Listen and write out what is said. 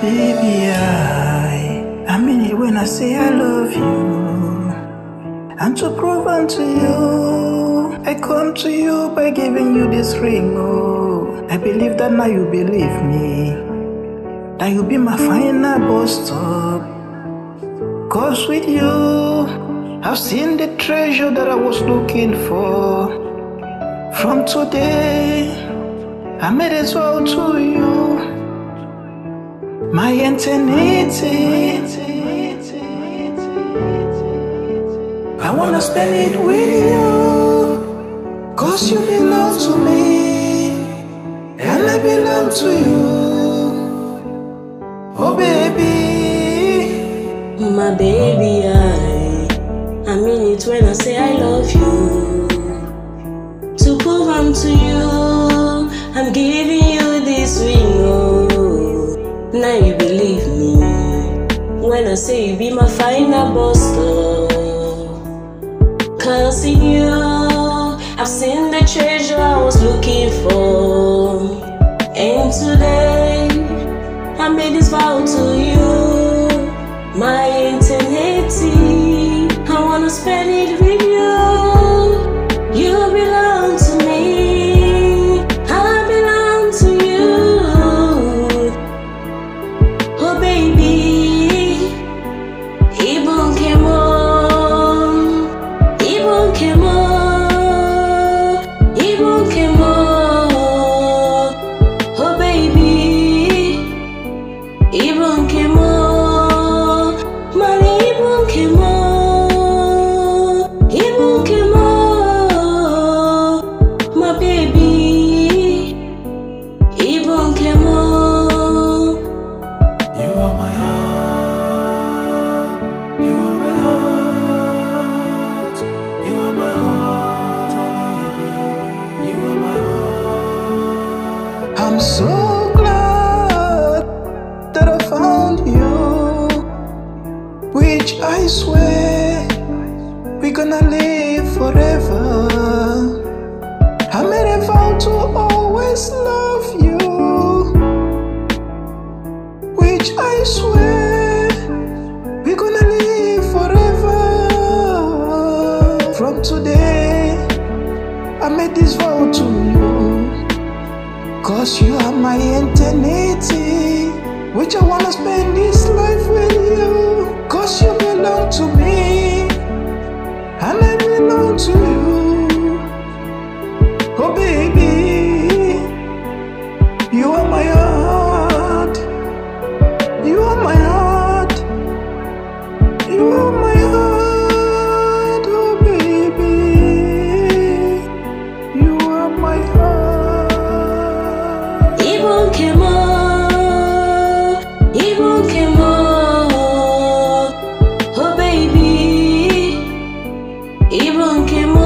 baby, I, I mean it when I say I love you. And to prove unto you, I come to you by giving you this ring. Oh, I believe that now you believe me. That you'll be my final bus stop. Cause with you, I've seen the treasure that I was looking for. From today, I made it vow to you. My eternity. I wanna spend it with you. Cause you belong to me. And I belong to you. Oh, baby. My baby, I, I mean it when I say I love you. To prove I'm to you, I'm giving when I say you be my final boss. Love. Cause in you, I've seen the treasure I was looking for. And today, I made this vow to you, my eternity. I wanna spend it with you. I'm so glad that I found you. Which I swear we're gonna live forever. Cause you are my eternity, which I wanna spend this life. Even came